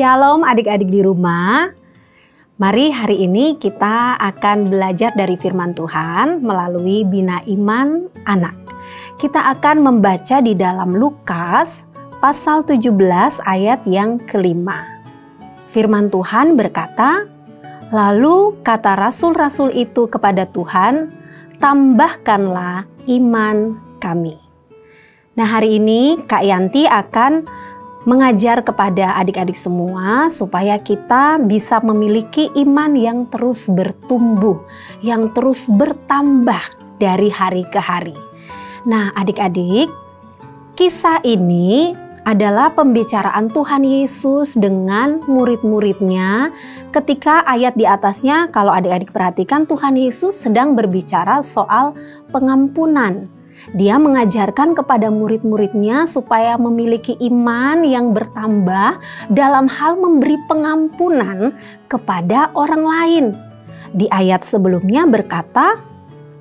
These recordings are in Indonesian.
Shalom adik-adik di rumah. Mari hari ini kita akan belajar dari firman Tuhan melalui Bina Iman Anak. Kita akan membaca di dalam Lukas pasal 17 ayat yang kelima. Firman Tuhan berkata, Lalu kata rasul-rasul itu kepada Tuhan, tambahkanlah iman kami. Nah hari ini Kak Yanti akan mengajar kepada adik-adik semua supaya kita bisa memiliki iman yang terus bertumbuh, yang terus bertambah dari hari ke hari. Nah, adik-adik, kisah ini adalah pembicaraan Tuhan Yesus dengan murid-muridnya ketika ayat di atasnya kalau adik-adik perhatikan Tuhan Yesus sedang berbicara soal pengampunan dia mengajarkan kepada murid-muridnya supaya memiliki iman yang bertambah dalam hal memberi pengampunan kepada orang lain. Di ayat sebelumnya berkata,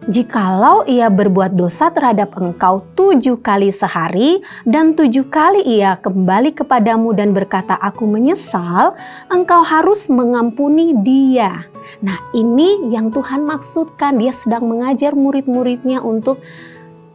Jikalau ia berbuat dosa terhadap engkau tujuh kali sehari dan tujuh kali ia kembali kepadamu dan berkata aku menyesal, engkau harus mengampuni dia. Nah ini yang Tuhan maksudkan, dia sedang mengajar murid-muridnya untuk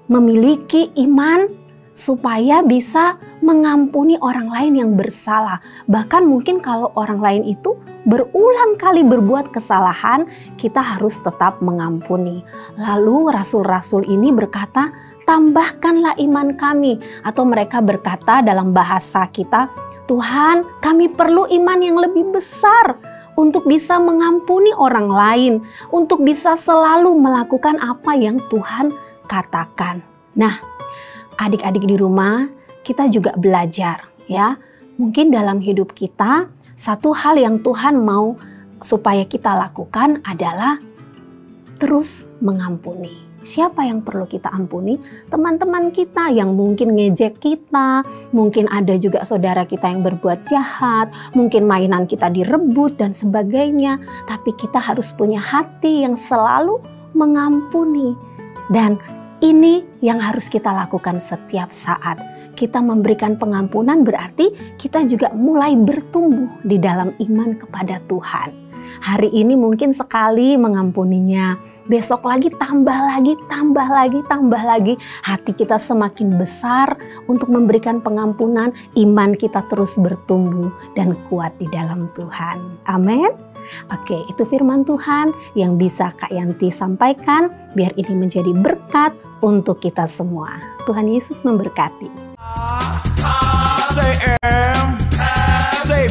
memiliki iman supaya bisa mengampuni orang lain yang bersalah. Bahkan mungkin kalau orang lain itu berulang kali berbuat kesalahan, kita harus tetap mengampuni. Lalu rasul-rasul ini berkata, tambahkanlah iman kami. Atau mereka berkata dalam bahasa kita, Tuhan kami perlu iman yang lebih besar untuk bisa mengampuni orang lain, untuk bisa selalu melakukan apa yang Tuhan katakan. Nah, adik-adik di rumah, kita juga belajar ya. Mungkin dalam hidup kita satu hal yang Tuhan mau supaya kita lakukan adalah terus mengampuni. Siapa yang perlu kita ampuni? Teman-teman kita yang mungkin ngejek kita, mungkin ada juga saudara kita yang berbuat jahat, mungkin mainan kita direbut dan sebagainya. Tapi kita harus punya hati yang selalu mengampuni. Dan ini yang harus kita lakukan setiap saat. Kita memberikan pengampunan berarti kita juga mulai bertumbuh di dalam iman kepada Tuhan. Hari ini mungkin sekali mengampuninya, besok lagi tambah lagi, tambah lagi, tambah lagi. Hati kita semakin besar untuk memberikan pengampunan, iman kita terus bertumbuh dan kuat di dalam Tuhan. Amin. Oke, itu firman Tuhan yang bisa Kak Yanti sampaikan biar ini menjadi berkat untuk kita semua. Tuhan Yesus memberkati. Say M, say